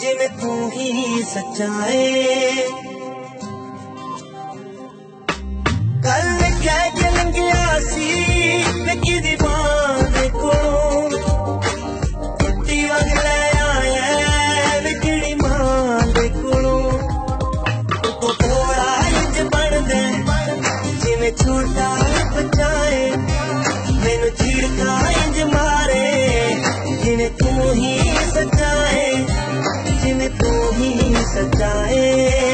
जिन तू ही सचाए कल क्या जन गया सी लगी दीवान को। टुट्टी वग दे कोलो तो थोड़ा छोटा बचाए मैनू चीड़का इंज मारे जिन्हें तू ही ਹੀ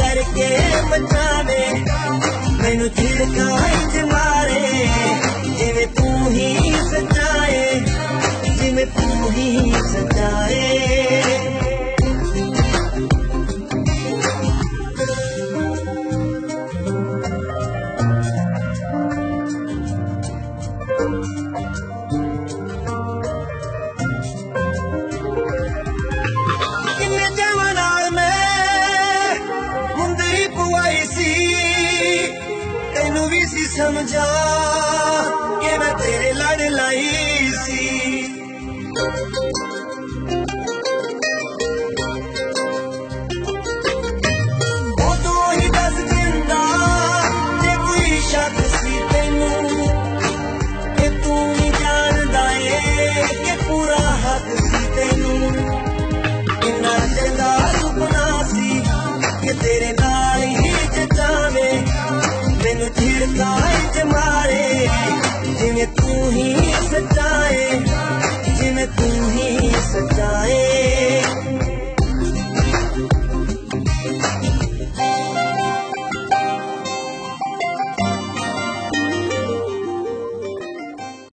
करके मचावे मैनू झिड़का इंज मारे, जिमें तू ही सचाए जिमें तू ही सचाए thank you समझा कि मैं तेरे लड़ लाई। तू ही सचाए जिन्हें तू ही